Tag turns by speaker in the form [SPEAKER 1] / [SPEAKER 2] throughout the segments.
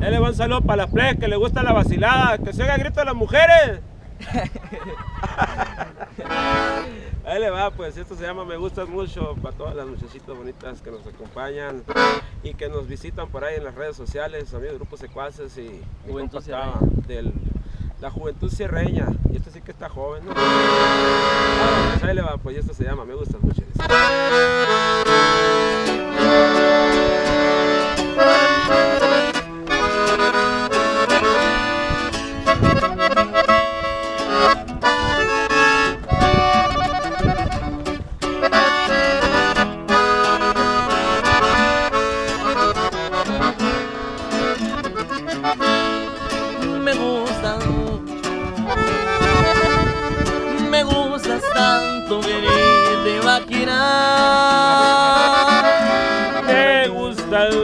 [SPEAKER 1] Él le va un saludo para la plebe que le gusta la vacilada, que se oiga grito de las mujeres. Ahí le va, pues esto se llama Me Gustas Mucho para todas las muchachitas bonitas que nos acompañan y que nos visitan por ahí en las redes sociales, amigos grupos secuaces y
[SPEAKER 2] Juventud
[SPEAKER 1] del la juventud sierreña. Y este sí que está joven, ¿no? Ah, pues ahí le va, pues esto se llama Me Gustas Mucho.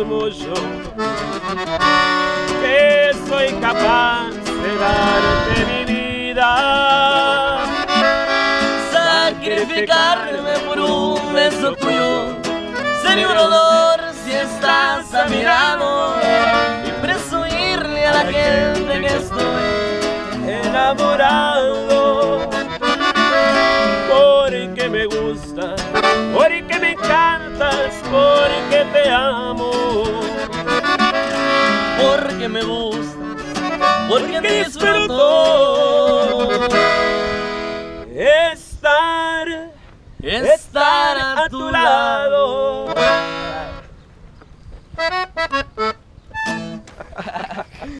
[SPEAKER 2] Mucho. Que
[SPEAKER 1] soy capaz
[SPEAKER 2] Sacrificarme por un beso tuyo. Sería un honor si estás a mi lado y presumirle a la gente que estoy
[SPEAKER 1] enamorado. Porque me gustas, porque me encantas, porque te amo,
[SPEAKER 2] porque me gustas, porque
[SPEAKER 1] porque
[SPEAKER 2] disfruto estar a tu lado.